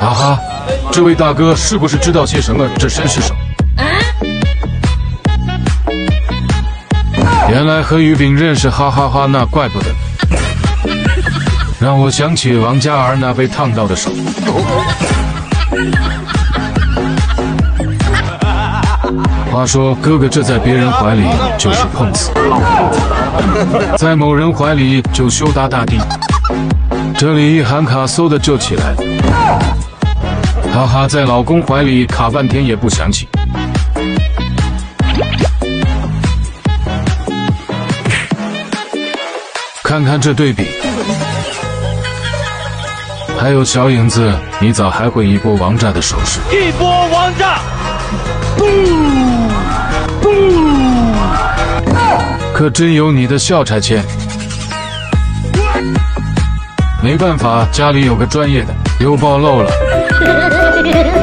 啊哈，这位大哥是不是知道些什么？这绅士手。原来和于炳认识，哈哈哈，那怪不得。让我想起王嘉尔那被烫到的手。话说，哥哥这在别人怀里就是碰瓷，在某人怀里就羞答答地。这里一喊卡，嗖的就起来了。哈哈，在老公怀里卡半天也不想起。看看这对比，还有小影子，你咋还会一波王炸的手势？一波王炸！可真有你的笑拆迁。没办法，家里有个专业的，又暴露了。